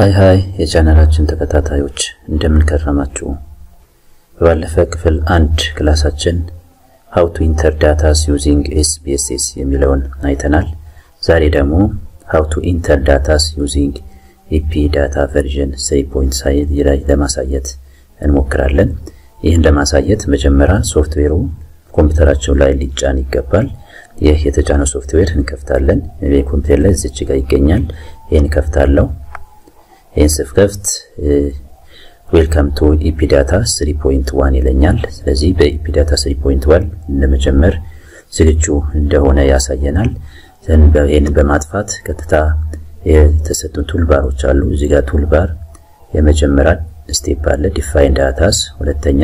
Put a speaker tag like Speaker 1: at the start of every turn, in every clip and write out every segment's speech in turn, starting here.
Speaker 1: Hi hi የቻናላችን ተከታታዮች እንደምን ከረማችሁ? በባለፈ ክፍል አንድ class አችን how to enter datas using SPSS የሚለውን አይተናል። ዛሬ ደግሞ how to enter datas using Epi Data version 3.5 ላይ ለማሳየት እንሞክራለን። ይህን ለማሳየት መጀመሪያ ሶፍትዌሩ ኮምፒውተራችን ላይ ሊጫን ይገባል። ይህ የተጫነው ሶፍትዌር እንከፍታለን። ኮምፒውተር ላይ እዚች ጋር ይገኛል። ይህን ከፍታለሁ። ይህን ስከፍት Welcome to Epi Data 3.1 ይለኛል። ስለዚህ በ Epi Data 3.1 ለመጀመር ዝግጁ እንደሆነ ያሳየናል። ይህንን በማጥፋት ቀጥታ የተሰጡን toolbar ኦች አሉ። እዚህ ጋር toolbar የመጀመሪያ step አለ፣ define datas። ሁለተኛ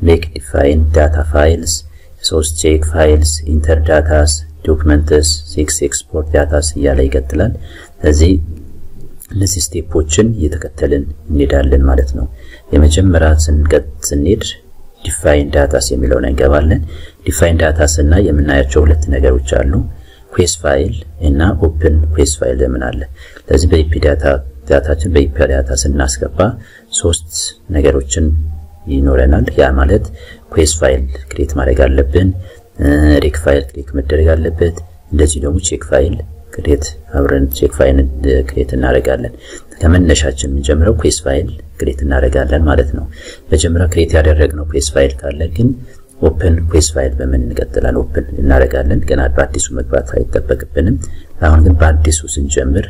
Speaker 1: make define data files፣ ሶስት check files፣ enter datas፣ documents፣ six export datas እያለ ይቀጥላል። ስለዚህ እነዚህ step ኦችን እየተከተልን እንሄዳለን ማለት ነው። የመጀመሪያ ስንቀጥ ስንሄድ define datas የሚለውን እንገባለን። define datas እና የምናያቸው ሁለት ነገሮች አሉ። ques file እና open ques file ለምን አለ። በ Epi Data data ችን በ Epi Data ስናስገባ ሶስት ነገሮችን ይኖረናል። ያ ማለት ques file create ማድረግ አለብን። rec file create መደረግ አለበት። እንደዚህ ደግሞ check file create አብረን check file create እናደርጋለን። ከመነሻችን የምንጀምረው ques file create እናደርጋለን ማለት ነው። መጀመሪያ create ያደረግነው ques file ካለ ግን open ques file በምን እንቀጥላለን? open እናደርጋለን። ገና በአዲሱ መግባት አይጠበቅብንም። አሁን ግን በአዲሱ ስንጀምር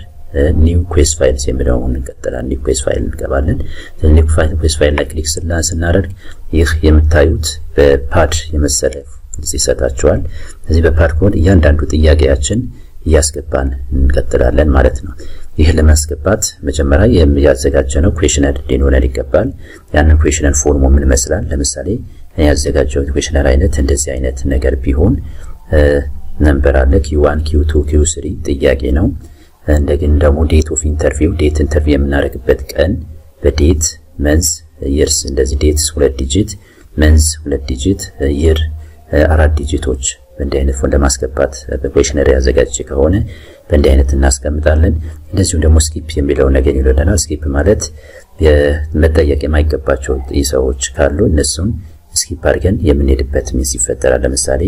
Speaker 1: new ques files የሚለውን እንቀጥላለን። new ques file እንገባለን። new ques file ላይ click ስናደርግ ይህ የምታዩት pad የመሰለ ግልጽ ይሰጣቸዋል። እዚህ በ pad ኮድ እያንዳንዱ ጥያቄያችን እያስገባን እንቀጥላለን ማለት ነው። ይህ ለማስገባት መጀመሪያ የሚያዘጋጀነው questionnaire ሊኖረን ይገባል። ያንን questionnaire form ኡ ምን ይመስላል? ለምሳሌ ያዘጋጀው questionnaire አይነት እንደዚህ አይነት ነገር ቢሆን number አለ Q1 Q2 Q3 ጥያቄ ነው። እንደገና ደግሞ date of interview date interview የምናደርግበት ቀን በ date month years እንደዚህ dates ሁለት digit month ሁለት digit year አራት digit ኦች በእንዲህ አይነት ፎን ለማስገባት በ questionnaire ያዘጋጀ ከሆነ በእንዲህ አይነት እናስቀምጣለን። እንደዚሁም ደግሞ skip የሚለው ነገር ይኖረናል። skip ማለት መጠየቅ የማይገባቸው ሰዎች ካሉ እነሱን skip አድርገን የምንሄድበት means ይፈጠራል። ለምሳሌ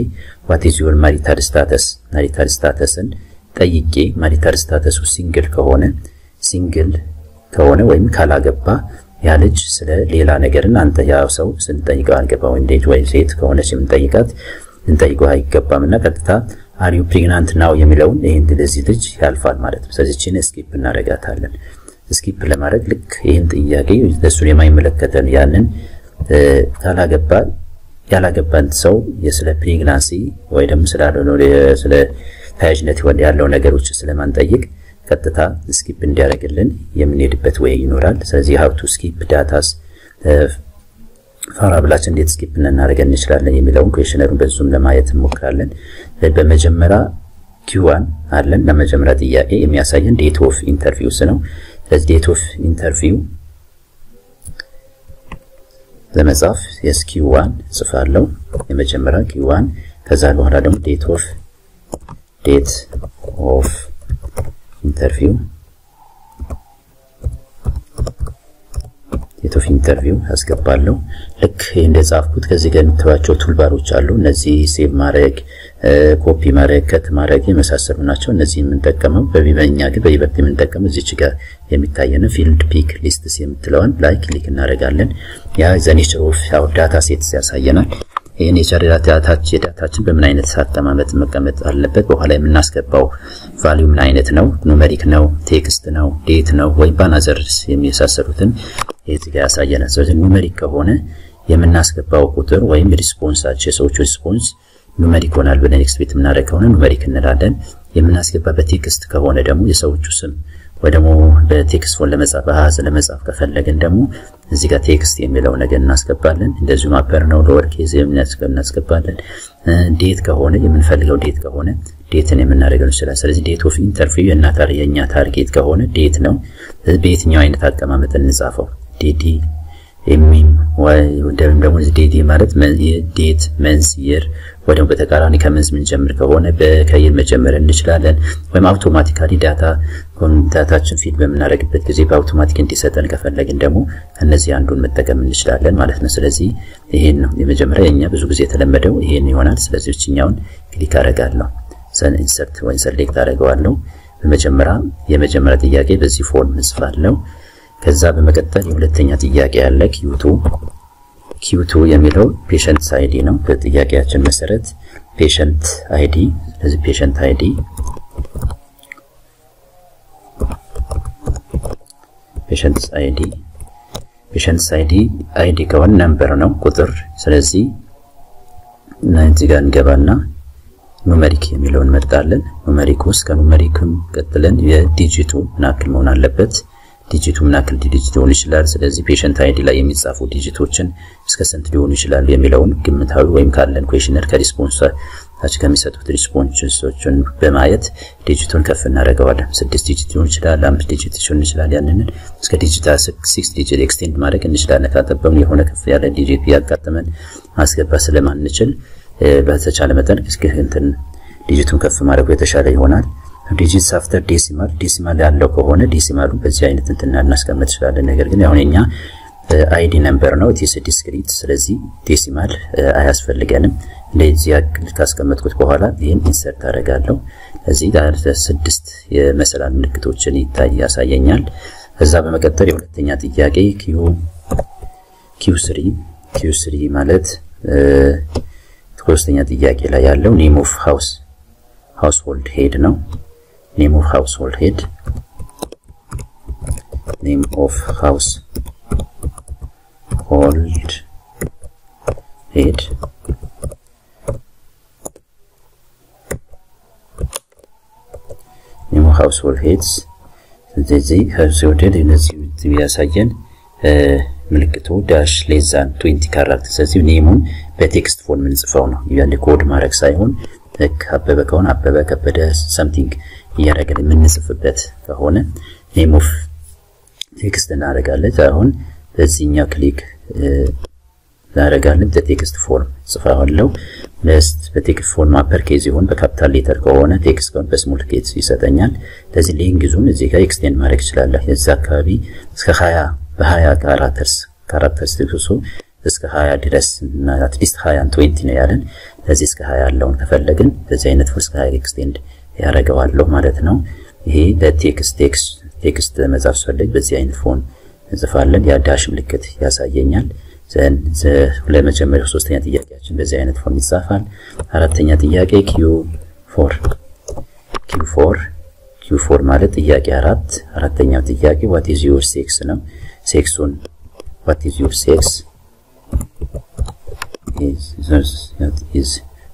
Speaker 1: what is your marital status marital status ን ጠይቄ marital status ኡ single ከሆነ single ከሆነ ወይም ካላገባ ያ ልጅ ስለ ሌላ ነገርን አንተ ያ ሰው ስንጠይቀው አንገባ ወይም ዴት ወይ ሴት ከሆነች የምንጠይቃት ልንጠይቀው አይገባም እና ቀጥታ are you pregnant now የሚለውን ይህን ለዚህ ልጅ ያልፋል ማለት ነው። ስለዚህ skip እናደርጋታለን። skip ለማድረግ ልክ ይህን ጥያቄ ለእሱን የማይመለከተን ያንን ካላገባ ያላገባን ሰው የስለ pregnancy ወይ ደግሞ ስለ ተያያዥነት ያለው ነገሮች ስለማንጠይቅ ቀጥታ skip እንዲያደርግልን የምንሄድበት way ይኖራል። ስለዚህ ሀብቱ skip datas variable ኣችን እንዴት skip እናደርገን እንችላለን የሚለውን questionnaire ኡን በዙም ለማየት እንሞክራለን። በመጀመሪያ Q1 አለን ለመጀመሪያ ጥያቄ የሚያሳየን date of interviews ነው። ስለዚህ date of interview ለመጻፍ የስ Q1 ጽፋለሁ የመጀመሪያ Q1 ከዛ በኋላ ደግሞ date of date of interview of interview ያስገባለሁ። ልክ እንደጻፍኩት ከዚህ ጋር የምታዩቸው toolbar ኦች አሉ። እነዚህ save ማድረግ፣ ኮፒ ማድረግ፣ cut ማድረግ የመሳሰሉ ናቸው። እነዚህ የምንጠቀመው በቢበኛ ግን በይበልጥ የምንጠቀመው እዚች ጋር የሚታየን field pick lists የምትለውን ላይ click እናደርጋለን። ያ the nature of data sets ያሳየናል። ይህ nature የ data ችን በምን አይነት አቀማመጥ መቀመጥ አለበት፣ በኋላ የምናስገባው value ምን አይነት ነው፣ numeric ነው፣ text ነው፣ date ነው? ወይም በ another's የሚመሳሰሉትን የዚህ ጋር ያሳየናል። ስለዚህ numeric ከሆነ የምናስገባው ቁጥር ወይም response ኣቸው የሰዎቹ response numeric ይሆናል ብለን expect የምናደርግ ከሆነ numeric እንላለን። የምናስገባበት text ከሆነ ደግሞ የሰዎቹ ስም ወይ ደግሞ በ text ለመጻፍ በአሃዝ ለመጻፍ ከፈለግን ደግሞ እዚህ ጋር text የሚለው ነገር እናስገባለን። እንደዚሁም upper ነው lower case እናስገባለን። date ከሆነ የምንፈልገው date ከሆነ date ን የምናደርገው ይችላል። ስለዚህ date of interview የእኛ target ከሆነ date ነው። በየትኛው አይነት አቀማመጥ እንጻፈው DD MM ወይ ደግሞ DD ማለት date month year ወይም በተቃራኒ ከ month ምንጀምር ከሆነ በ year መጀመር እንችላለን። ወይም automatically data data ችን feed በምናደርግበት ጊዜ በአውቶማቲክ እንዲሰጠን ከፈለግን ደግሞ ከነዚህ አንዱን መጠቀም እንችላለን ማለት ነው። ስለዚህ ይሄን ነው የመጀመሪያ የኛ ብዙ ጊዜ የተለመደው ይሄን ይሆናል። ስለዚህ እችኛውን click አደርጋለሁ። insert ወይም select አደርገዋለሁ። በመጀመሪያ የመጀመሪያ ጥያቄ በዚህ form እንጽፋለሁ። ከዛ በመቀጠል የሁለተኛ ጥያቄ ያለ Q2 Q2 የሚለው patient ID ነው። በጥያቄያችን መሰረት patient ID ስለዚህ patient ID patient ID patient ID ID ከሆነ number ነው ቁጥር። ስለዚህ እዚህ ጋር እንገባና numeric የሚለውን እንመርጣለን። numeric ውስጥ ከ numeric ም ቀጥለን የ digit ኡ ምን ያክል መሆን አለበት digit ኡ ምን ያክል digit ሊሆን ይችላል። ስለዚህ patient ID ላይ የሚጻፉ digit ኦችን እስከ ስንት ሊሆኑ ይችላሉ የሚለውን ግምታዊ ወይም ካለን questionnaire ከ response ታች ከሚሰጡት response ኦችን በማየት digit ኡን ከፍ እናደርገዋለን። ስድስት digit ሊሆን ይችላል፣ አምስት digit ሊሆን ይችላል። ያንንን እስከ digital six digit extend ማድረግ እንችላለን። ካጠበብን የሆነ ከፍ ያለ digit ቢያጋጥመን ማስገባት ስለማንችል በተቻለ መጠን እንትን digit ኡን ከፍ ማድረጉ የተሻለ ይሆናል። digits after decimal decimal ያለው ከሆነ decimal ኡ በዚህ አይነት እንትና እናስቀምጥ እንችላለን። ነገር ግን አሁን እኛ ID number ነው it's discrete፣ ስለዚህ decimal አያስፈልገንም። እንደዚህ ያክል ካስቀመጥኩት በኋላ ይህን insert አደርጋለሁ። እዚህ ስድስት የመሰላል ምልክቶችን ይታይ ያሳየኛል። ከዛ በመቀጠል የሁለተኛ ጥያቄ Q Q three Q three ማለት ሶስተኛ ጥያቄ ላይ ያለው name of house household head ነው። name of household head name of household head name of household heads ስለዚህ household head እነዚህ ያሳየን ምልክቱ dash less than 20 character ስለዚህ name ኡን በ text form እንጽፈው ነው ያን ኮድ ማድረግ ሳይሆን አበበ ከሆነ አበበ ከበደ something እያደረገን የምንጽፍበት ከሆነ name of text እናደርጋለን። አሁን በዚህኛው click እናደርጋለን። በ text form ጽፋለሁ። ለስት በ text form upper case ይሁን በ capital letter ከሆነ text ከሆነ በ small case ይሰጠኛል። ለዚህ length ኡን እዚህ ጋር extend ማድረግ ይችላለሁ። የዛ አካባቢ እስከ 20 በ20 characters characters text ኡ እስከ 20 ድረስ እና at least 20 20 ነው ያለን። ለዚህ እስከ 20 ያለውን ከፈለግን በዚህ አይነት እስከ 20 extend ያደርገዋለሁ ማለት ነው። ይሄ ለ text text መጻፍ ስፈልግ በዚህ አይነት ፎርም እንጽፋለን። ያ dash ምልክት ያሳየኛል። ለመጀመሪያው ሶስተኛ ጥያቄያችን በዚህ አይነት ፎን ይጻፋል። አራተኛ ጥያቄ Q four Q four Q four ማለት ጥያቄ አራት አራተኛው ጥያቄ ዋት ኢዝ ዩር ሴክስ ነው። ሴክሱን ዋት ኢዝ ዩር ሴክስ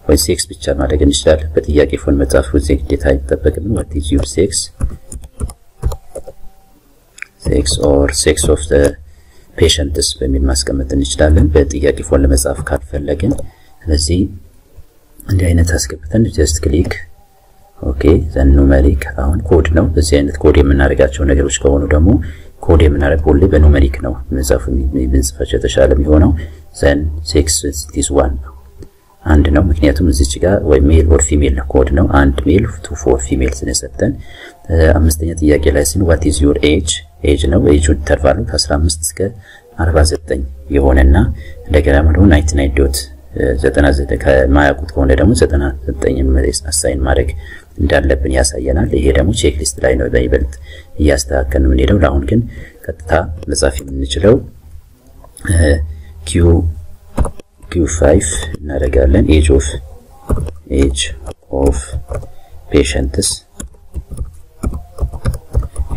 Speaker 1: ወይ ሴክስ ብቻ ማድረግ እንችላለን። በጥያቄ ፎን መጻፍ ጊዜ ግዴታ አይጠበቅም። what is your sex sex or sex of the patients በሚል ማስቀመጥ እንችላለን። በጥያቄ ፎን ለመጻፍ ካልፈለግን፣ ስለዚህ እንዲህ አይነት አስገብተን just click OK then numeric አሁን ኮድ ነው። በዚህ አይነት ኮድ የምናደርጋቸው ነገሮች ከሆኑ ደግሞ ኮድ የምናደርግ ሁሌ በ numeric ነው መጻፍ ብንጽፋቸው የተሻለ የሚሆነው። then sex is one ነው አንድ ነው። ምክንያቱም እዚች ጋር ወይ male or female code ነው። አንድ male two for female ስለሰጠን። አምስተኛ ጥያቄ ላይ ሲን what is your age age ነው። age ኡ interval ኡ ከ15 እስከ 49 የሆነና እንደገና ደግሞ 99 dot 99 ከማያውቁት ከሆነ ደግሞ 99 assign ማድረግ እንዳለብን ያሳየናል። ይሄ ደግሞ checklist ላይ ነው በይበልጥ እያስተካከልን የምንሄደው። ለአሁን ግን ቀጥታ መጻፍ የምንችለው Q Q 5 እናደርጋለን። age of age of patients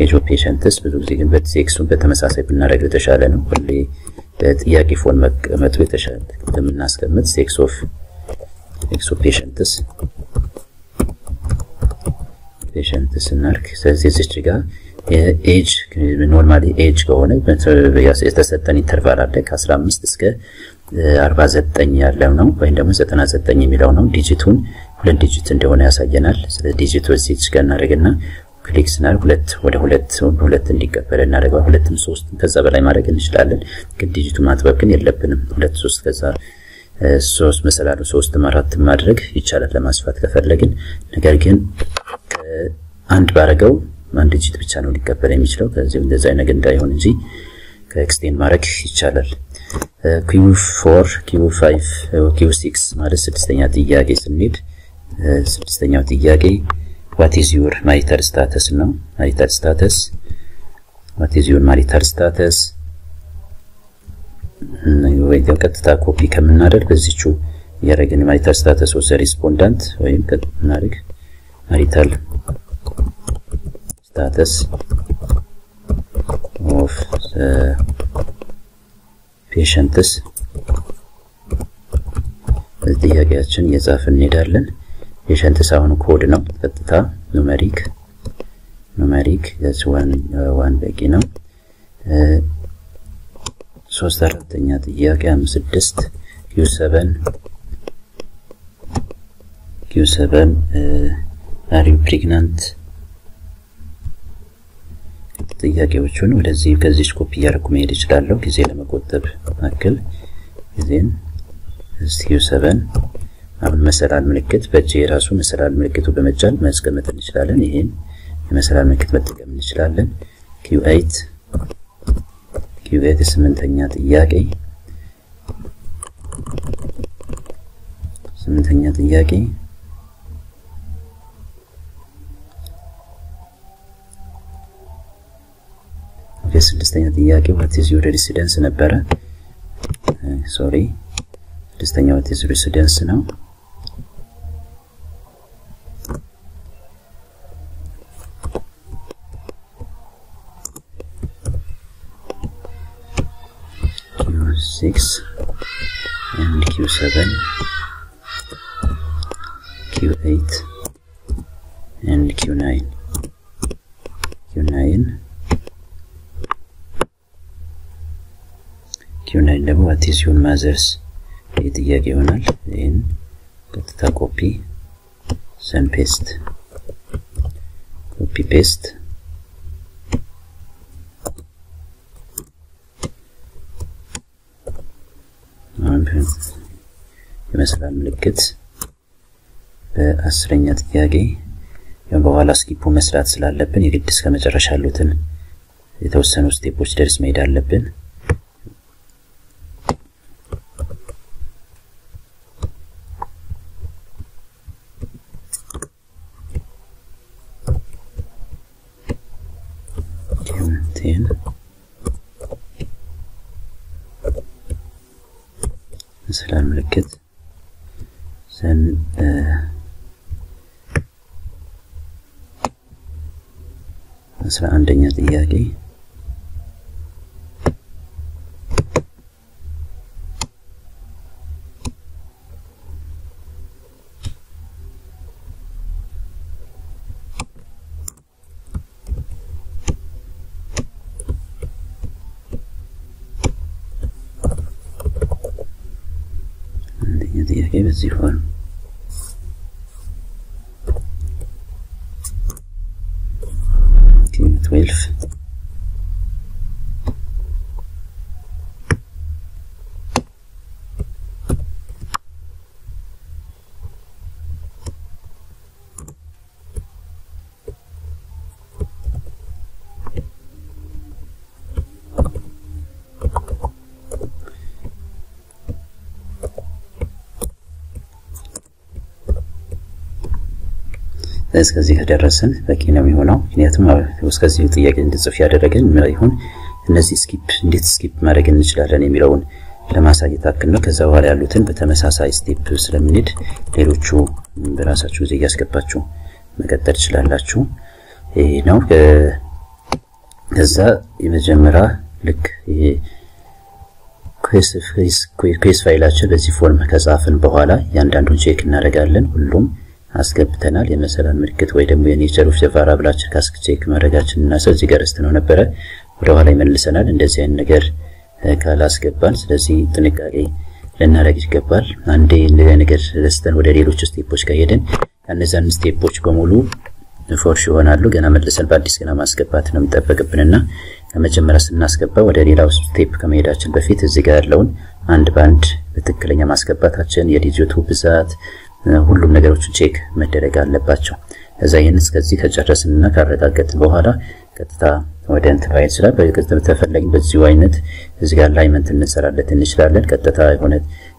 Speaker 1: age of patients ብዙ ጊዜ ግን በ text ኡን በተመሳሳይ ብናደርግ የተሻለ ነው። ሁሌ በጥያቄ ፎን መቀመጡ የተሻለ እንደምናስቀምጥ sex of sex of patients patients እናርግ። ስለዚህ እዚች ጋር age normally age ከሆነ የተሰጠን interval አለ ከ15 እስከ 49 ያለው ነው ወይም ደግሞ 99 የሚለው ነው። digit ኡን ሁለት digit እንደሆነ ያሳየናል። ስለ digit ኡ እዚች ጋር እናደርግና click ስናደርግ ሁለት ወደ ሁለት ሁለት እንዲቀበል እናደርገዋል። ሁለትም ሶስት ከዛ በላይ ማድረግ እንችላለን። ግን digit ኡ ማጥበብ ግን የለብንም። ሁለት ሶስት ከዛ ሶስት መሰላሉ ሶስትም አራትም ማድረግ ይቻላል ለማስፋት ከፈለግን። ነገር ግን አንድ ባረገው አንድ digit ብቻ ነው ሊቀበል የሚችለው። ከዚህ እንደዛ ነገር እንዳይሆን እንጂ ከ extend ማድረግ ይቻላል። Q four Q five Q six ማለት ስድስተኛ ጥያቄ ስንሄድ ስድስተኛው ጥያቄ what is your marital status ነው። marital status what is your marital status ወይ ቀጥታ ኮፒ ከምናደርግ በዚቹ እያደረግን marital status of respondent ወይም ከምናደርግ marital status of patients ጥያቄያችን እየጻፍን እንሄዳለን። patients አሁን ኮድ ነው። ቀጥታ numeric numeric one በቂ ነው። ሶስት አራተኛ ጥያቄ አምስት ስድስት Q seven Q seven are you pregnant ጥያቄዎቹን ወደዚህ ከዚህ ኮፒ እያደረኩ መሄድ እችላለሁ። ጊዜ ለመቆጠብ አክል ጊዜን Q seven አሁን መሰላል ምልክት በእጅ የራሱ መሰላል ምልክቱ በመጫን ማስቀመጥ እንችላለን። ይሄን የመሰላል ምልክት መጠቀም እንችላለን። Q eight Q eight ስምንተኛ ጥያቄ ስምንተኛ ጥያቄ ስድስተኛ ጥያቄ what is your residence ነበረ። sorry ስድስተኛ what is residence ነው። mother's ይህ ጥያቄ ይሆናል። ይህን ቀጥታ copy then paste copy paste የመሰላል ምልክት በአስረኛ ጥያቄ በኋላ skip ኡ መስራት ስላለብን የግድ እስከ መጨረሻ ያሉትን የተወሰኑ ስቴፖች ደርስ መሄድ አለብን። ቴን መሰላል ምልክት ዘን አስራ አንደኛ ጥያቄ አንደኛ ጥያቄ በዚህ እስከዚህ ከደረስን በቂ ነው የሚሆነው። ምክንያቱም እስከዚህ ጥያቄ እንድጽፍ ያደረገን ይሁን እነዚህ skip እንዴት skip ማድረግ እንችላለን የሚለውን ለማሳየት አክል ነው። ከዛ በኋላ ያሉትን በተመሳሳይ step ስለምንሄድ ሌሎቹ በራሳችሁ ጊዜ እያስገባችሁ መቀጠል ትችላላችሁ። ይሄ ነው። ከዛ የመጀመሪያ ልክ QES file አችን በዚህ form ከጻፍን በኋላ እያንዳንዱን check እናደርጋለን። ሁሉም አስገብተናል። የመሰላል ምልክት ወይ ደግሞ የ nature of variable አችን ካስክ check ማድረጋችን እና ሰው እዚህ ጋር ነው ነበረ ወደ ኋላ ይመልሰናል። እንደዚህ አይነት ነገር ካላስገባን፣ ስለዚህ ጥንቃቄ ልናደርግ ይገባል። አንዴ እንደዚህ ነገር ረስተን ወደ ሌሎች step ኦች ከሄድን እነዛን ስቴፖች በሙሉ ፎርሽ ይሆናሉ። ገና መልሰን በአዲስ ገና ማስገባት ነው የሚጠበቅብንና ከመጀመሪያ ስናስገባ ወደ ሌላው step ከመሄዳችን በፊት እዚህ ጋር ያለውን አንድ በአንድ በትክክለኛ ማስገባታችን የ digit ኡ ብዛት ሁሉም ነገሮችን check መደረግ አለባቸው። እዛ ይህን እስከዚህ ከጨረስንና ካረጋገጥን በኋላ ቀጥታ ወደ እንትን ማየት ይችላል። በተፈለግን በዚሁ አይነት እዚህ ጋር alignment እንሰራለት እንችላለን። ቀጥታ የሆነ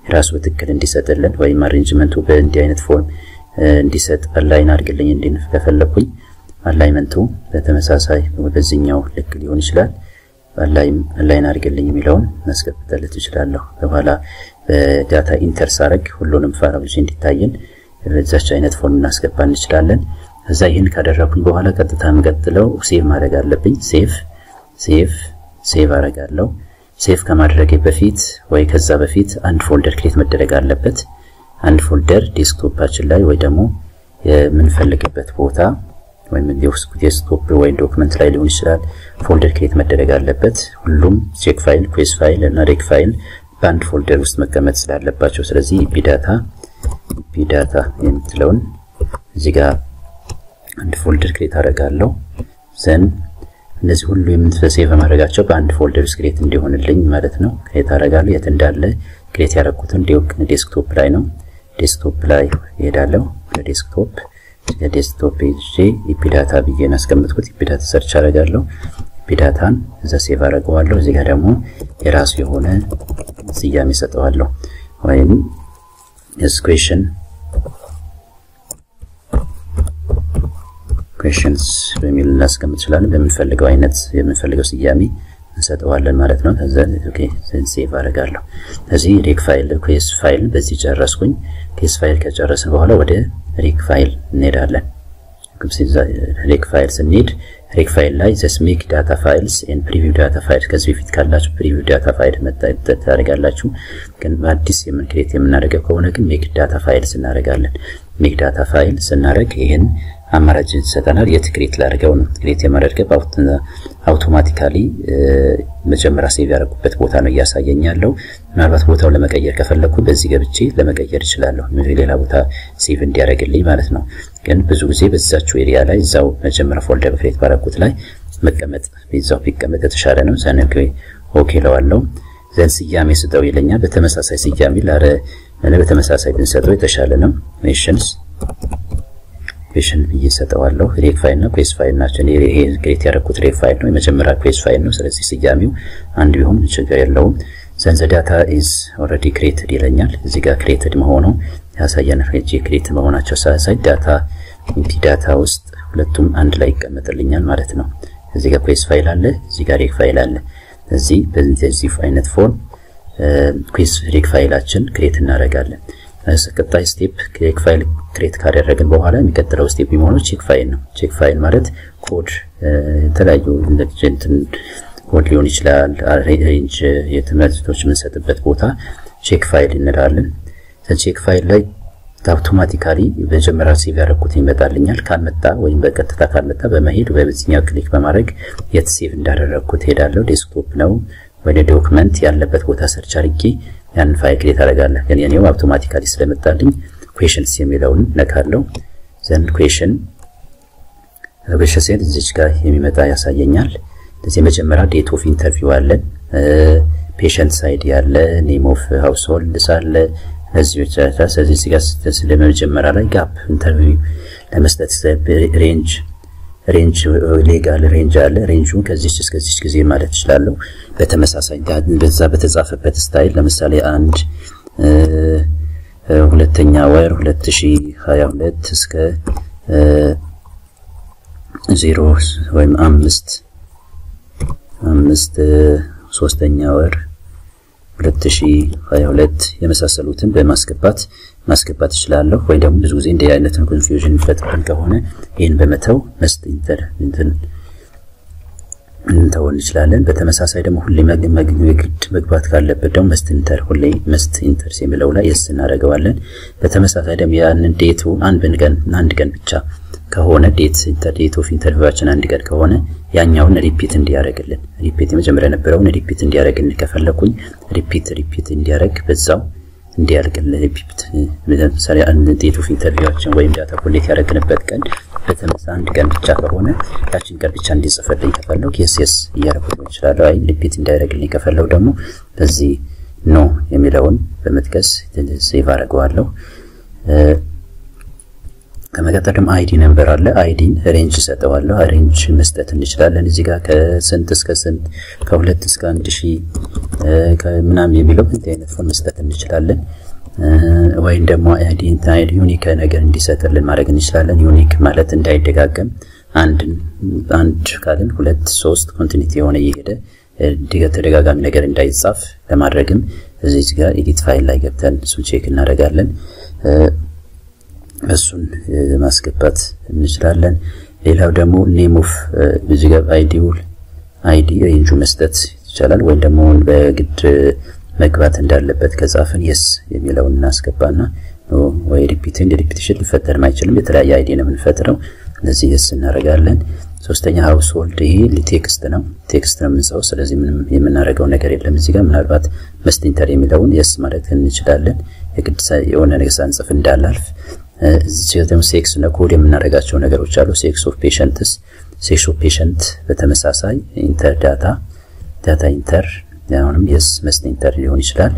Speaker 1: የራሱ በትክክል እንዲሰጥልን ወይም arrangement ኡ በእንዲህ አይነት form እንዲሰጥ align አድርግልኝ እንዲህ ከፈለኩኝ alignment ኡ በተመሳሳይ በዚህኛው ልክ ሊሆን ይችላል። align አድርግልኝ የሚለውን ማስገብተለት ይችላለሁ። በኋላ በ data enter ሳረግ ሁሉንም ፋይሎች እንዲታየን በዛች አይነት form እናስገባ እንችላለን። እዛ ይህን ካደረኩኝ በኋላ ቀጥታ የምቀጥለው save ማድረግ አለብኝ። save save save አደርጋለሁ። save ከማድረጌ በፊት ወይ ከዛ በፊት አንድ folder create መደረግ አለበት። አንድ folder desktop አችን ላይ ወይ ደግሞ የምንፈልግበት ቦታ ወይም desktop ወይም document ላይ ሊሆን ይችላል folder create መደረግ አለበት። ሁሉም check file፣ QES file እና REC file በአንድ folder ውስጥ መቀመጥ ስላለባቸው ስለዚህ EpiData EpiData የምትለውን እዚህ ጋር አንድ folder create አደርጋለሁ። then እነዚህ ሁሉ የምት save ማድረጋቸው በአንድ folder ውስጥ create እንዲሆንልኝ ማለት ነው። create አደርጋለሁ። የት እንዳለ create ያደረኩትን desktop ላይ ነው። desktop ላይ እሄዳለሁ። ወደ desktop desktop ሄጄ EpiData ብዬ አስቀምጥኩት። EpiData search አደርጋለሁ። EpiData ን እዛ save አደርገዋለሁ። እዚህ ጋር ደግሞ የራሱ የሆነ ስያሜ ሰጠዋለሁ ወይም question questions በሚል እናስቀምጥ ይችላል። በምንፈልገው አይነት የምንፈልገው ስያሜ እንሰጠዋለን ማለት ነው። ከዛ save አደርጋለሁ። እዚህ REC file QES file በዚህ ጨረስኩኝ። QES file ከጨረስን በኋላ ወደ REC file እንሄዳለን። REC file ስንሄድ REC file ላይ ዘስ make data files and preview data file ከዚህ በፊት ካላችሁ preview data file ታደርጋላችሁ። ግን አዲስ የምን create የምናደርገው ከሆነ ግን make data files እናደርጋለን። make data file ስናደርግ ይህን አማራጭ ይሰጠናል። የት create ላደርገው ነው? create የማደርገው automatically መጀመሪያ save ያደረጉበት ቦታ ነው እያሳየኝ ያለው። ምናልባት ቦታው ለመቀየር ከፈለኩ በዚህ ገብቼ ለመቀየር እችላለሁ፣ ሌላ ቦታ save እንዲያደርግልኝ ማለት ነው። ግን ብዙ ጊዜ በዛችሁ area ላይ እዛው መጀመሪያ folder create ባደረኩት ላይ መቀመጥ እዛው ቢቀመጥ የተሻለ ነው። then okay እለዋለሁ። then ስያሜ ስጠው ይለኛል። በተመሳሳይ ስያሜ ላረ በተመሳሳይ ብንሰጠው የተሻለ ነው። ኔሽንስ question ብዬ ሰጠዋለሁ። REC file ነው QES file ናቸው። ይሄ create ያደረኩት REC file ነው፣ የመጀመሪያ QES file ነው። ስለዚህ ስያሜው አንድ ቢሆን ችግር የለውም። then the data is already created ይለኛል። እዚህ ጋር created መሆኑ ያሳየናል። REC create መሆናቸው ሳያሳይ data EpiData ውስጥ ሁለቱም አንድ ላይ ይቀመጥልኛል ማለት ነው። እዚህ ጋር QES file አለ፣ እዚህ ጋር REC file አለ። እዚህ በዚህ አይነት form QES REC file አችን create እናደርጋለን። ቀጣይ step check file create ካደረግን በኋላ የሚቀጥለው step የሚሆነው check file ነው። check file ማለት ኮድ የተለያዩ እንትን ኮድ ሊሆን ይችላል። range የትምህርቶች የምንሰጥበት ቦታ check file እንላለን። check file ላይ automatically መጀመሪያ save ያደረኩት ይመጣልኛል። ካልመጣ ወይም በቀጥታ ካልመጣ በመሄድ በዚህኛው click በማድረግ የት save እንዳደረግኩት ሄዳለሁ። desktop ነው ወደ document ያለበት ቦታ search አድርጌ ያንን ፋይል ክሬት አደርጋለሁ። ግን የኔው አውቶማቲካሊ ስለመጣልኝ ኩዌሽንስ የሚለውን ነካለሁ። ዘንድ ኩዌሽን ኩዌሽን ሴት እዚች ጋር የሚመጣ ያሳየኛል። እዚህ መጀመሪያ ዴት ኦፍ ኢንተርቪው አለን፣ ፔሸንት ሳይድ ያለ፣ ኔም ኦፍ ሳለ እዚህ ብቻ ስለዚህ እዚህ ጋር ስለመጀመሪያ ላይ ጋፕ ኢንተርቪው ለመስጠት ሬንጅ ሬንጅ ሌጋል ሬንጅ አለ። ሬንጁን ከዚች እስከዚች ጊዜ ማለት እችላለሁ። በተመሳሳይ በዛ በተጻፈበት style ለምሳሌ አንድ ሁለተኛ ወር 2022 እስከ ዜሮ ወይም አምስት አምስት ሶስተኛ ወር 2022 የመሳሰሉትን በማስገባት ማስገባት እችላለሁ። ወይ ደግሞ ብዙ ጊዜ እንዲህ አይነት confusion ይፈጥራል ከሆነ ይህን በመተው must enter እንትን እንተው እንችላለን። በተመሳሳይ ደግሞ ሁሌ ግድ መግባት ካለበት ደግሞ must enter ሁሌ must enter የሚለው ላይ yes እናደርገዋለን። በተመሳሳይ ደግሞ ያንን date ኡ አንድ ቀን አንድ ቀን ብቻ ከሆነ date enter date of interview ኣችን አንድ ቀን ከሆነ ያኛውን repeat እንዲያደርግልን repeat የመጀመሪያ የነበረውን repeat እንዲያደርግልን ከፈለኩኝ repeat repeat እንዲያደርግ በዛው እንዲያልቅልን repeat ለምሳሌ አንድ of interview ኣችን ወይም data collect ያደረግንበት ቀን በተመሳሳይ አንድ ቀን ብቻ ከሆነ ያችን ቀን ብቻ እንዲጽፍልኝ ከፈለኩ yes yes እያደረኩት ይችላለሁ። አይ repeat እንዲያደርግልኝ ከፈለኩ ደግሞ በዚህ no የሚለውን በመጥቀስ save አድርገዋለሁ። ከመቀጠል ደግሞ ID number አለ። ID ን range ሰጠዋለሁ። range መስጠት እንችላለን። እዚህ ጋር ከስንት እስከ ስንት ከሁለት እስከ አንድ ሺህ ምናምን የሚለው እንት አይነት ፎን መስጠት እንችላለን። ወይም ደግሞ ID unique ነገር እንዲሰጥልን ማድረግ እንችላለን። unique ማለት እንዳይደጋገም አንድ ካልን ሁለት ሶስት continuity የሆነ እየሄደ ተደጋጋሚ ነገር እንዳይጻፍ ለማድረግም እዚህ ጋር edit file ላይ ገብተን እሱን check እናደርጋለን። እሱን ማስገባት እንችላለን። ሌላው ደግሞ name of እዚህ ጋር ID ው ID range ኡ መስጠት ይቻላል። ወይም ደግሞ በግድ መግባት እንዳለበት ከጻፍን yes የሚለውን እናስገባና ወይ repeat ን repetition ሊፈጠርም አይችልም። የተለያየ ID ነው የምንፈጥረው። እነዚህ yes እናደርጋለን። ሶስተኛ household ይሄ text ነው text ነው የምንጽፈው። ስለዚህ ምንም የምናደርገው ነገር የለም እዚህ ጋር ምናልባት must enter የሚለውን yes ማለት እንችላለን። የግድ የሆነ ነገር ሳንጽፍ እንዳላልፍ እዚህ ደግሞ ሴክስ የምናደርጋቸው ነገሮች አሉ። sex of patients sex of patient በተመሳሳይ enter data data enter አሁንም yes must enter ሊሆን ይችላል።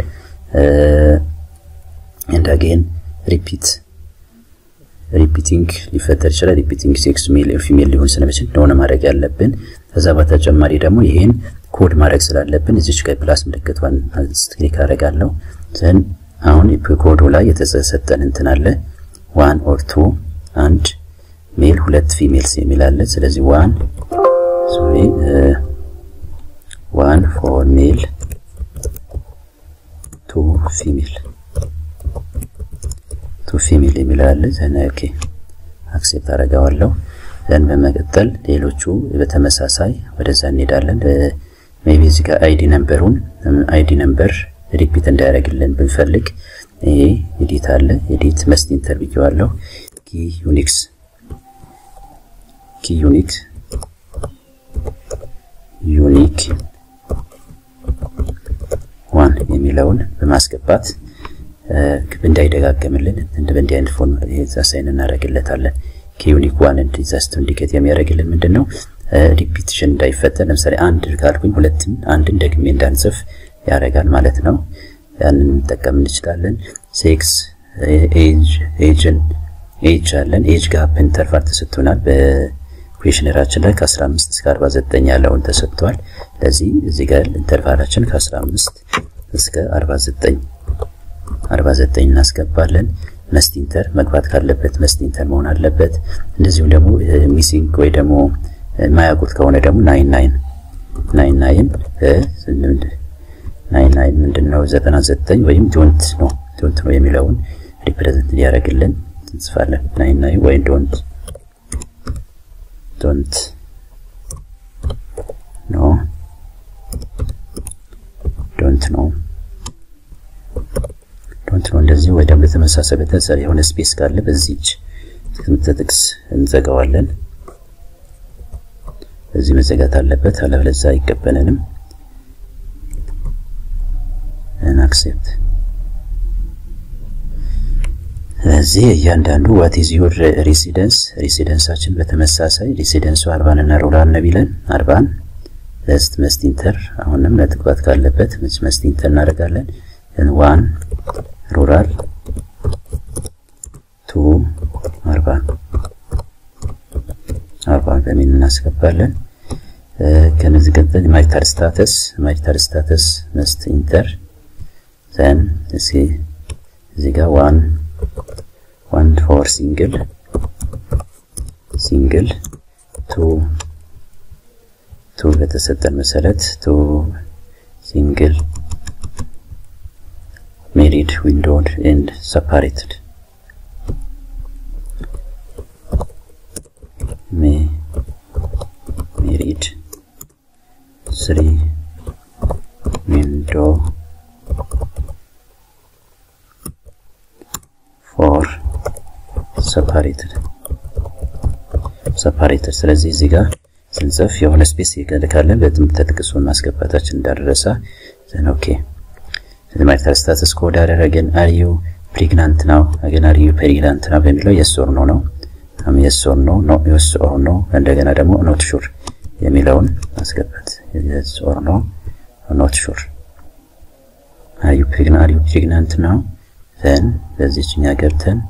Speaker 1: and again repeat repeating ሊፈጠር ይችላል። repeating sex male female ሊሆን ስለሚችል እንደሆነ ማድረግ ያለብን። ከዛ በተጨማሪ ደግሞ ይሄን ኮድ ማድረግ ስላለብን እዚች ጋር plus ምልክቷን click አደርጋለሁ። then አሁን ኮዱ ላይ የተሰጠን እንትን አለ one or two አንድ male ሁለት females የሚል አለ። ስለዚህ one sorry one for male two female two female የሚል አለ። then okay accept አደርገዋለሁ። then በመቀጠል ሌሎቹ በተመሳሳይ ወደዛ እንሄዳለን። maybe እዚህ ጋር ID number ኡን ID number repeat እንዳያደርግልን ብንፈልግ ይሄ edit አለ። edit must enter ው አለው። key unique key unique unique one የሚለውን በማስገባት እንዳይደጋገምልን እንደ በእንዲህ አይነት form sign እናደርግለታለን። key unique one እንዲዛስቱ indicate የሚያደርግልን ምንድን ነው? repetition እንዳይፈጠር ለምሳሌ አንድ ካልኩኝ ሁለትን አንድን ደግሜ እንዳንጽፍ ያደርጋል ማለት ነው። ያንን እንጠቀም እንችላለን። sex age age ን age አለን። age gap interval ተሰጥቶናል። በ questionnaire ኣችን ላይ ከ15 እስከ 49 ያለውን ተሰጥቷል። ለዚህ እዚህ ጋር interval ኣችን ከ15 እስከ 49 49 እናስገባለን። must enter መግባት ካለበት must enter መሆን አለበት። እንደዚሁም ደግሞ missing ወይ ደግሞ የማያውቁት ከሆነ ደግሞ nine nine nine nine nine nine ምንድን? ዘጠና ዘጠኝ ወይም don't know don't know የሚለውን represent ሊያደርግልን እንጽፋለን። nine nine ወይም don't don't know don't know don't እንደዚህ ወይ ደግሞ በተመሳሳይ በተሰሪ የሆነ space ካለ በዚህች ጥቅስ እንዘጋዋለን። እዚህ መዘጋት አለበት፣ አለበለዚያ አይቀበለንም። and accept. ስለዚህ እያንዳንዱ what is your residence residence ኣችን በተመሳሳይ residence ኡ urban እና rural ነው ቢለን urban። ለስት must enter አሁንም መግባት ካለበት must enter እናደርጋለን። one rural two urban urban በሚል እናስገባለን። ከነዚህ ቀጥል marital status marital status must enter then እዚህ እዚህ ጋር one one for single single two two በተሰጠን መሰረት two single married widowed and separated married three widow four separated separated። ስለዚህ እዚህ ጋር ስንጽፍ የሆነ space ይከልካለን በትምህርት ጥቅሱን ማስገባታችን እንዳንረሳ then okay። marital status code አደረግን። are you pregnant ነው again are you pregnant ነው በሚለው yes or no ነው። um yes or no no yes or no እንደገና ደግሞ not sure የሚለውን ማስገባት። yes or no not sure። are you pregnant ነው then በዚህኛ ገብተን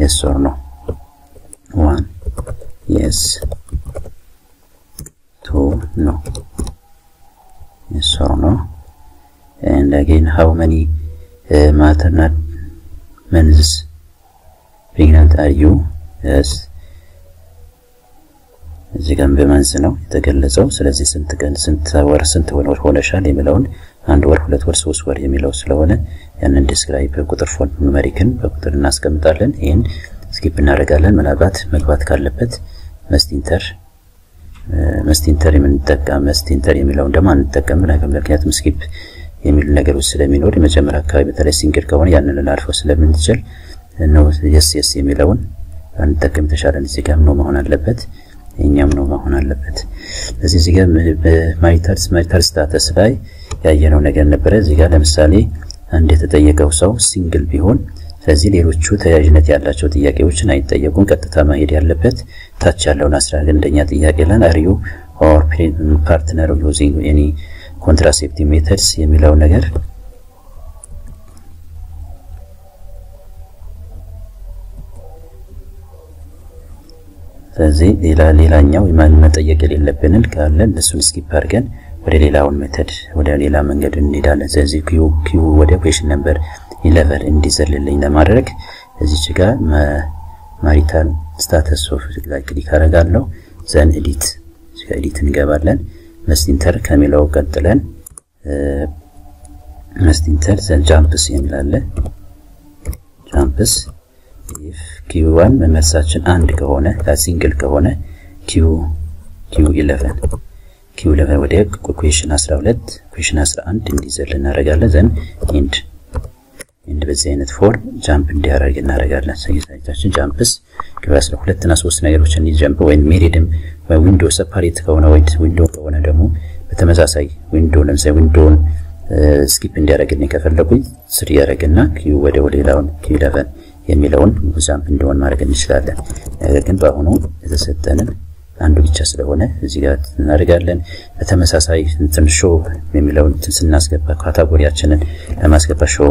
Speaker 1: yes or no one yes two no yes or no and again how many uh, maternal months pregnant are you? Yes. እዚህ ጋር በ month ነው የተገለጸው። ስለዚህ ስንት ቀን ስንት ወር ስንት ወር ሆነሻል የሚለውን አንድ ወር፣ ሁለት ወር፣ ሶስት ወር የሚለው ስለሆነ ያንን describe በቁጥር font numeric ን በቁጥር እናስቀምጣለን። ይህን skip እናደርጋለን። ምናልባት መግባት ካለበት must enter must enter የምንጠቀም must enter የሚለውን ደግሞ አንጠቀም። ምክንያቱም skip የሚሉ ነገሮች ስለሚኖር የመጀመሪያ አካባቢ በተለይ single ከሆነ ያንን ልናልፈው ስለምንችል ነው yes yes የሚለውን አንጠቀም። የተሻለን እዚህ ጋር ነው መሆን አለበት የኛም ነው መሆን አለበት። ስለዚህ እዚህ ጋር በ marital marital status ላይ ያየነው ነገር ነበረ። እዚህ ጋር ለምሳሌ አንድ የተጠየቀው ሰው single ቢሆን ስለዚህ ሌሎቹ ተያያዥነት ያላቸው ጥያቄዎችን አይጠየቁም። ቀጥታ መሄድ ያለበት ታች ያለውን አስራ አንደኛ ጥያቄ ላይ are you or partner using any contraceptive methods የሚለው ነገር ስለዚህ ሌላ ሌላኛው ማን መጠየቅ የሌለብንን ካለን እሱን skip አድርገን ወደ ሌላውን method ወደ ሌላ መንገድ እንሄዳለን። ስለዚህ Q ወደ question number eleven እንዲዘልልኝ ለማድረግ እዚች ጋር marital status of ላይ click አደርጋለሁ። then edit edit እንገባለን። must enter ከሚለው ቀጥለን must enter then jumps የሚል አለ jumps if Q one መመልሳችን አንድ ከሆነ ሲንግል ከሆነ ኪዩ ኪዩ 11 ኪዩ 11 ወደ ኩዌሽን 12 ኩዌሽን 11 እንዲዘል እናደርጋለን። ዘን ኢንድ ኢንድ በዚህ አይነት ፎርም ጃምፕ እንዲያደርግ እናደርጋለን። ሰይታችን ጃምፕስ ክላስ ሁለት እና ሶስት ነገሮችን እንዲጀምፕ ወይም ሜሪድም ዊንዶ ሰፓሬት ከሆነ ወይ ዊንዶ ከሆነ ደግሞ በተመሳሳይ ዊንዶ ለምሳሌ ዊንዶውን ስኪፕ እንዲያደርግልኝ ከፈለጉኝ ስር ያደርግና ኪዩ ወደ ሌላውን ኪዩ 11 የሚለውን jump እንዲሆን ማድረግ እንችላለን። ነገር ግን በአሁኑ የተሰጠንን አንዱ ብቻ ስለሆነ እዚህ ጋር እናደርጋለን። በተመሳሳይ እንትን show የሚለውን እንትን ስናስገባ category ኣችንን ለማስገባ show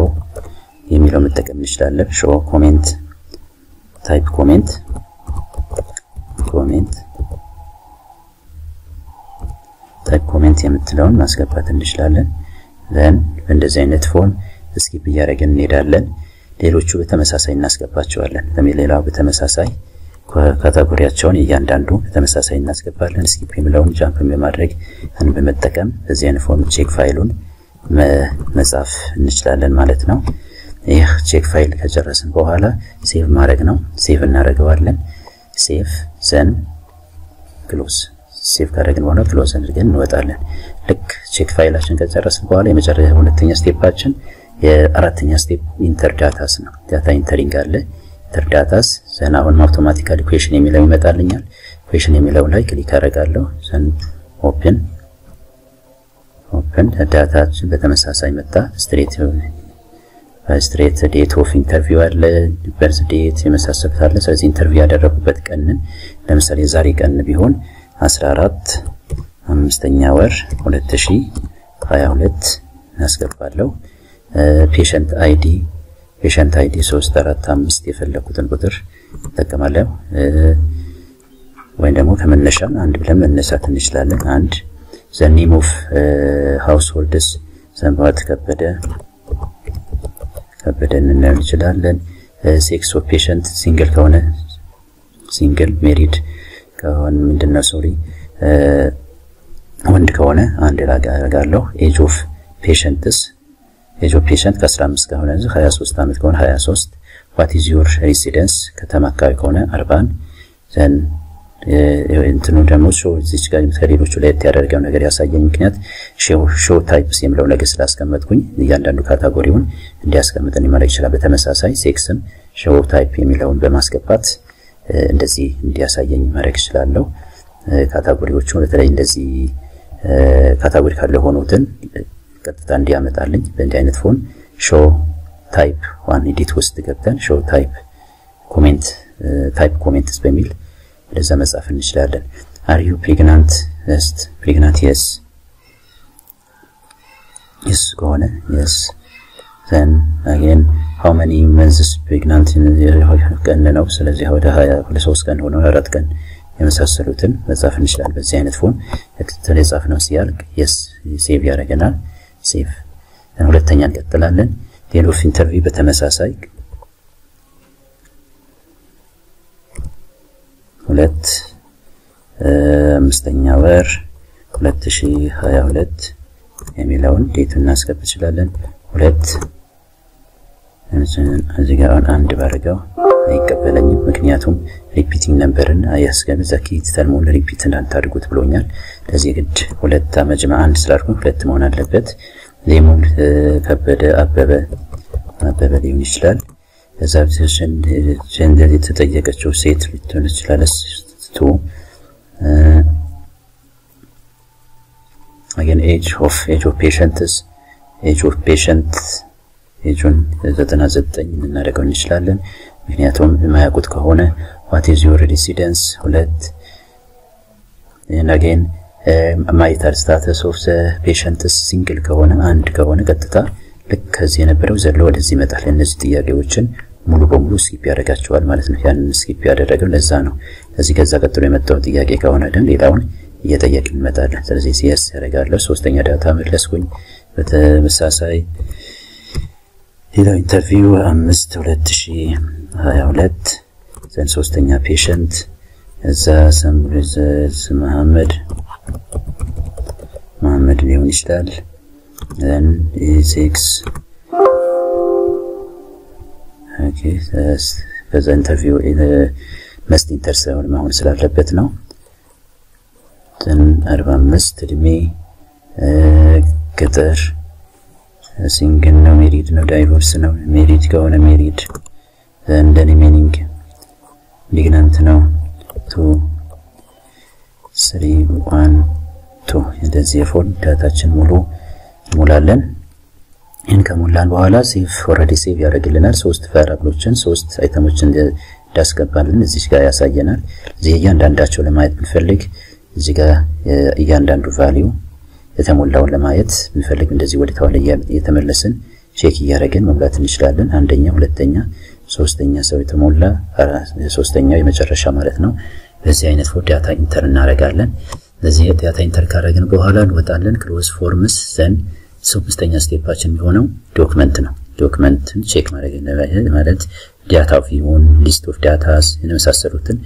Speaker 1: የሚለው መጠቀም እንችላለን። show comment type comment comment type comment የምትለውን ማስገባት እንችላለን። then በእንደዚህ አይነት form skip እያደረግን እንሄዳለን። ሌሎቹ በተመሳሳይ እናስገባቸዋለን። ሌላው በተመሳሳይ category ኣቸውን እያንዳንዱ በተመሳሳይ እናስገባለን። skip የሚለውን jump በማድረግ ን በመጠቀም በዚህ አይነት form check ፋይሉን መጻፍ እንችላለን ማለት ነው። ይህ check file ከጨረስን በኋላ save ማድረግ ነው። save እናደርገዋለን። save then close save ካደረግን በኋላ close አድርገን እንወጣለን። ልክ check ፋይላችን ከጨረስን በኋላ የመጨረሻ ሁለተኛ step ኣችን የአራተኛ step enter datas ነው። data entering አለ። enter datas then አሁን automatically question የሚለው ይመጣልኛል። question የሚለው ላይ click አደርጋለሁ። then open open ዳታችን በተመሳሳይ መጣ። straight straight date of interview አለ፣ birth date የመሳሰሉት አለ። ስለዚህ interview ያደረጉበት ቀንን ለምሳሌ ዛሬ ቀን ቢሆን 14 አምስተኛ ወር 2022 እናስገባለሁ። patient ID patient ID 3 4 5 የፈለኩትን ቁጥር እጠቀማለሁ። ወይም ደግሞ ከመነሻም አንድ ብለን መነሳት እንችላለን። አንድ the name of households ዘንባት ከበደ ከበደ እንለው እንችላለን። sex of patient single ከሆነ single፣ married ከሆነ ምንድነው sorry ወንድ ከሆነ አንድ ላጋለሁ። age of patients age of patient ከ15 ከሆነ 23 ዓመት ከሆነ 23 what is your residence ከተማ አካባቢ ከሆነ 40 then እንትኑ ደግሞ እዚች ጋር ከሌሎቹ ለየት ያደርገው ነገር ያሳየኝ ምክንያት show types የሚለው ነገር ስላስቀመጥኩኝ እያንዳንዱ category ውን እንዲያስቀምጥን ማድረግ ይችላል። በተመሳሳይ sex ም show type የሚለውን በማስገባት እንደዚህ እንዲያሳየኝ ማድረግ እችላለሁ። category ዎቹ በተለይ እንደዚህ categorical የሆኑትን ቀጥታ እንዲያመጣልኝ በእንዲህ አይነት form show type one edit ውስጥ ገብተን show type comment type comments በሚል ወደዛ መጻፍ እንችላለን። are you pregnant ስ pregnant yes yes ከሆነ yes then again how many months pregnant ቀን ነው። ስለዚህ ወደ ወደ ሶስት ቀን ሆነ አራት ቀን የመሳሰሉትን መጻፍ እንችላል። በዚህ አይነት ፎን ተከታታይ ጻፍ ነው ሲያልቅ yes save ያደርገናል። save ሁለተኛ እንቀጥላለን። of interview በተመሳሳይ ሁለት አምስተኛ ወር 2022 የሚለውን date እናስገባ እንችላለን። ሁለት እዚህ ጋር አንድ ባረገው አይቀበለኝም። ምክንያቱም repeating number ን አያስገባ the key term ኡን repeat እንዳታድርጉት ብሎኛል። ለዚህ ግድ ሁለት መጅማ አንድ ስላልኩኝ ሁለት መሆን አለበት። name ኡን ከበደ አበበ አበበ ሊሆን ይችላል። ከዛ gender የተጠየቀችው ሴት ልትሆን ትችላለች። two again age of age of patients age of patient age ኡን 99 ልናደርገው እንችላለን። ምክንያቱም የማያውቁት ከሆነ what is your residence ሁለት again marital status of the patients single ከሆነ አንድ ከሆነ ቀጥታ ልክ ከዚህ የነበረው ዘሎ ወደዚህ ይመጣል። እነዚህ ጥያቄዎችን ሙሉ በሙሉ skip ያደርጋቸዋል ማለት ነው። ያንን skip ያደረገው ለዛ ነው። እዚህ ከዛ ቀጥሎ የመጣው ጥያቄ ከሆነ ደግሞ ሌላውን እየጠየቅን እንመጣለን። ስለዚህ yes ያደርጋለሁ። ሶስተኛ data መለስኩኝ። በተመሳሳይ ሌላው interview አምስት ሁለት ሺ ሀያ ሁለት then ሶስተኛ patient እዛ መሐመድ መሐመድ ሊሆን ይችላል። ዘን ሲክስ ከዛ ኢንተርቪው መስት ኢንተር ሳይሆን መሆን ስላለበት ነው። አርባ አምስት እድሜ ገጠር ሲንግል ነው፣ ሜሪድ ነው፣ ዳይቮርስ ነው። ሜሪድ ከሆነ ሜሪድ እንደኔ ሜኒንግ ሊግናንት ነው። two three one two እንደዚህ የ form data ችን ሙሉ እንሞላለን። ይህን ከሞላን በኋላ save already save ያደርግልናል። ሶስት variable ኦችን ሶስት item ኦችን እንዳስገባልን እዚህ ጋር ያሳየናል። እዚህ እያንዳንዳቸው ለማየት ብንፈልግ እዚህ ጋር እያንዳንዱ value የተሞላውን ለማየት ብንፈልግ እንደዚህ ወደ ኋላ እየተመለስን check እያደረግን መሙላት እንችላለን። አንደኛ፣ ሁለተኛ፣ ሶስተኛ ሰው የተሞላ ሶስተኛው የመጨረሻ ማለት ነው። በዚህ አይነት data enter እናደርጋለን። በዚህ data enter ካደረግን በኋላ እንወጣለን። close forms then ሶስተኛ step ኣችን የሚሆነው document ነው። document ን check ማድረግ ማለት data view ን list of datas የመሳሰሉትን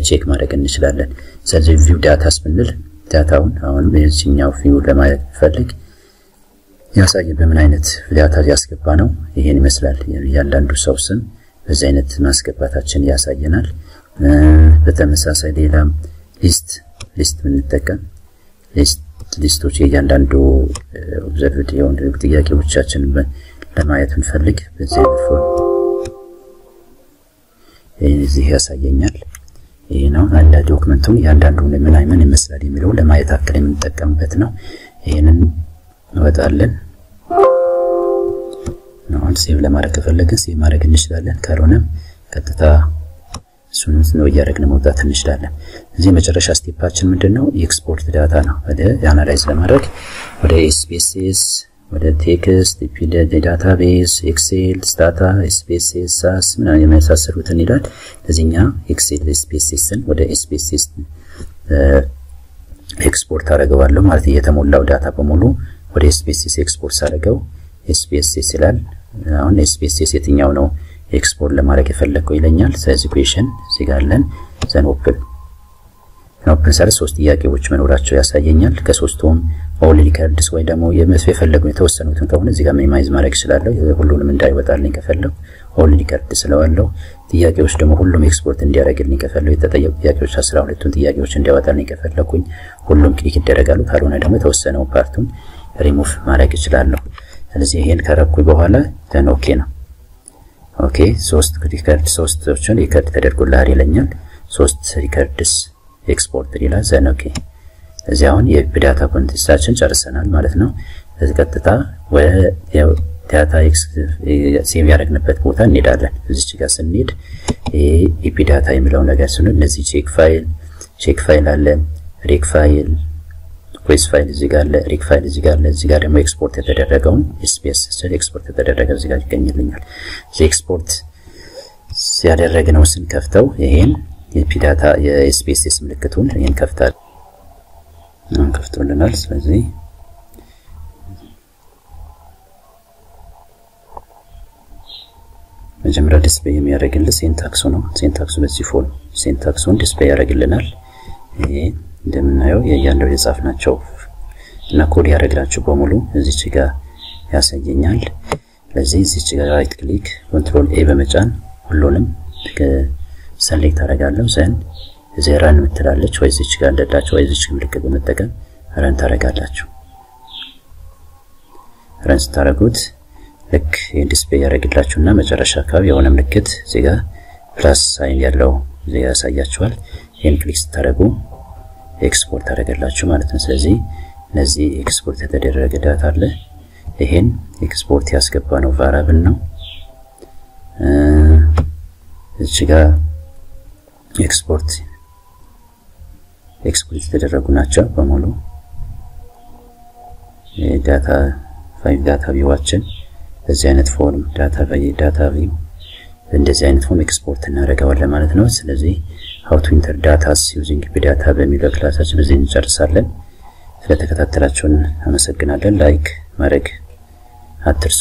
Speaker 1: check ማድረግ እንችላለን። ስለዚህ view datas ብንል data ውን አሁን የዚህኛው view ለማየት ፈልግ ያሳየ በምን አይነት data ያስገባ ነው። ይሄን ይመስላል። እያንዳንዱ ሰው ስም በዚህ አይነት ማስገባታችን ያሳየናል። በተመሳሳይ ሌላ list list ብንጠቀም list list ኦች የእያንዳንዱ observed የሆኑ ጥያቄዎቻችንን ለማየት ብንፈልግ በዚህ form እዚህ ያሳየኛል። ይሄ ነው አንድ document ኡ እያንዳንዱ ምን አይምን ይመስላል የሚለው ለማየት አክል የምንጠቀምበት ነው። ይሄንን እንወጣለን። አሁን save ለማድረግ ከፈለግን save ማድረግ እንችላለን። ካልሆነም ቀጥታ እሱን ነው እያደረግን መውጣት እንችላለን። እዚህ መጨረሻ step ኣችን ምንድነው? የ export data ነው። ወደ analyze ለማድረግ ወደ SPSS ወደ text database Excel Stata SPSS SAS ምናምን የመሳሰሉትን ይላል። ለዚህኛ Excel SPSS ን ወደ SPSS ኤክስፖርት አደርገዋለሁ ማለት የተሞላው data በሙሉ ወደ SPSS export ሳደርገው SPSS ይላል። አሁን SPSS የትኛው ነው ኤክስፖርት ለማድረግ የፈለግከው ይለኛል። ስለዚህ question እዚህ ጋር አለን። then open open ስል ሶስት ጥያቄዎች መኖራቸው ያሳየኛል። ከሶስቱም all records ወይ ደግሞ የፈለገው የተወሰኑትን ከሆነ እዚህ ጋር minimize ማድረግ እችላለሁ። ሁሉንም እንዳይወጣልኝ ከፈለኩ all record ስለዋለው ጥያቄዎች ደግሞ ሁሉም ኤክስፖርት እንዲያደርግልኝ ከፈለኩ የተጠየቁ ጥያቄዎች አስራ ሁለቱን ጥያቄዎች እንዲያወጣልኝ ከፈለኩኝ ሁሉም click ይደረጋሉ። ካልሆነ ደግሞ የተወሰነው ፓርቱን ሪሙቭ ማድረግ እችላለሁ። ስለዚህ ይሄን ከረኩኝ በኋላ then okay ነው። okay ሶስት record ሶስቶችን record ተደርጎልሃል ይለኛል። ሶስት records export ይላል። then okay እዚህ አሁን የ data contents ኣችን ጨርሰናል ማለት ነው። ቀጥታ ወደ data save ያደረግንበት ቦታ እንሄዳለን። እዚች ጋር ስንሄድ ኢፒ ዳታ የሚለው ነገር ስንል እነዚህ ቼክ ፋይል ቼክ ፋይል አለ፣ ሬክ ፋይል፣ ቮይስ ፋይል እዚህ ጋር አለ፣ ሪክ ፋይል እዚህ ጋር አለ። እዚህ ጋር ደግሞ ኤክስፖርት የተደረገውን ኤስፒኤስ ኤክስፖርት የተደረገ እዚህ ጋር ይገኝልኛል። እዚህ ኤክስፖርት ያደረግነው ስንከፍተው ይሄን የፒ ዳታ የኤስፒኤስ ምልክቱን ይሄን ከፍታል አሁን ከፍቶልናል። ስለዚህ መጀመሪያ display የሚያደርግልን syntax ኡ ነው። syntax ኡ በዚህ form syntax ኡን display ያደርግልናል። ይሄ እንደምናየው የእያንዳንዱ የጻፍናቸው እና ኮድ ያደረግናቸው በሙሉ እዚች ጋር ያሳየኛል። ለዚህ እዚች ጋር right click control A በመጫን ሁሉንም select አደርጋለሁ። then እዚህ run ምትላለች ወይ እዚች ጋር እንደዳቸው ወይ እዚች ምልክት በመጠቀም run ታደርጋላችሁ። run ስታደርጉት ልክ ይህን display ያደርግላችሁ እና መጨረሻ አካባቢ የሆነ ምልክት እዚህ ጋር plus sign ያለው እዚህ ያሳያችኋል። ይህን click ስታደርጉ ኤክስፖርት ታደርጋላችሁ ማለት ነው። ስለዚህ እነዚህ ኤክስፖርት የተደረገ data አለ። ይሄን ኤክስፖርት ያስገባ ነው variable ነው። እዚህ ጋር export export የተደረጉ ናቸው በሙሉ data file data view ኣችን በዚህ አይነት form data data view እንደዚህ አይነት form export እናደርገዋለን ማለት ነው። ስለዚህ how to enter data using data በሚለው ክላሳችን በዚህ እንጨርሳለን። ስለተከታተላችሁን አመሰግናለን። like ማድረግ አትርሱ።